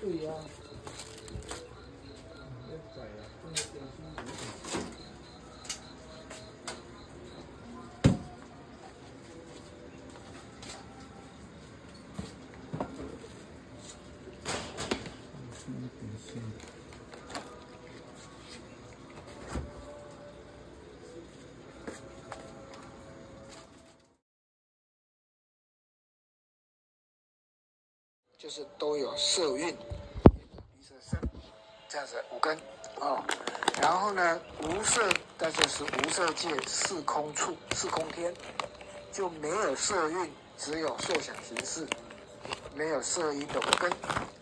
对呀、要改啊，这个就是都有色韵，一色生，这样子五根哦。然后呢，无色那就是无色界四空处，四空天，就没有色蕴，只有受想行识，没有色音的五根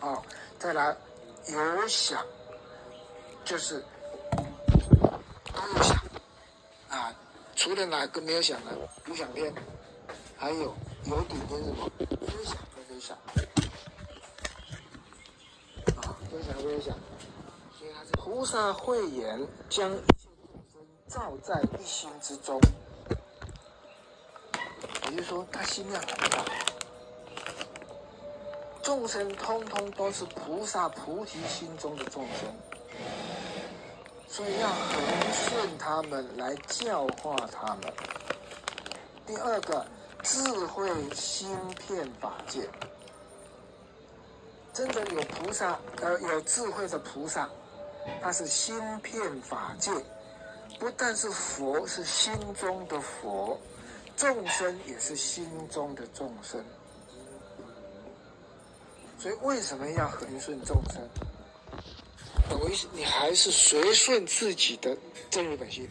哦。再来有想，就是都有想啊，除了哪个没有想呢？有想天，还有有顶跟什么？非想跟非想。啊，非想非想，所以他是菩萨慧眼，将一切众生照在一心之中。也就是说，他心量很大，众生通通都是菩萨菩提心中的众生，所以要恒顺他们，来教化他们。第二个，智慧心骗法界。真的有菩萨，呃，有智慧的菩萨，他是心骗法界，不但是佛，是心中的佛，众生也是心中的众生。所以为什么要恒顺众生？懂我意思？你还是随顺自己的真如本心。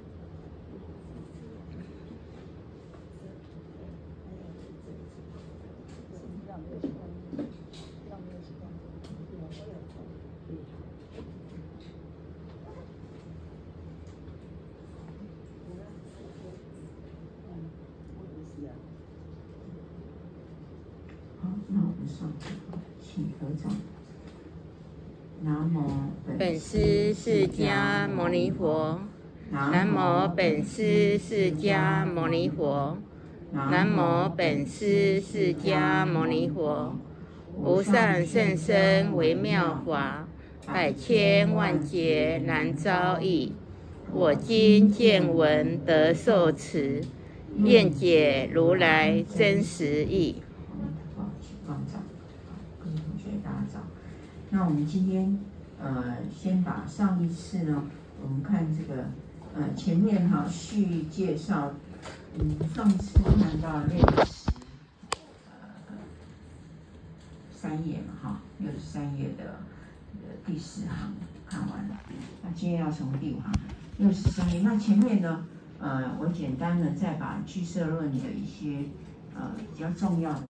那我们上请合掌。南无本师释迦牟尼佛。南无本师释迦牟尼佛。南无本师释迦牟尼佛。无上甚深微妙法，百千万劫难遭遇。我今见闻得受持，愿解如来真实义。那我们今天，呃，先把上一次呢，我们看这个，呃，前面哈序介绍，嗯，上次看到六十，呃，三页嘛，哈，六十三页的第四行看完了，那今天要从第五行，六十三页。那前面呢，呃，我简单的再把《聚色论》的一些，呃，比较重要的。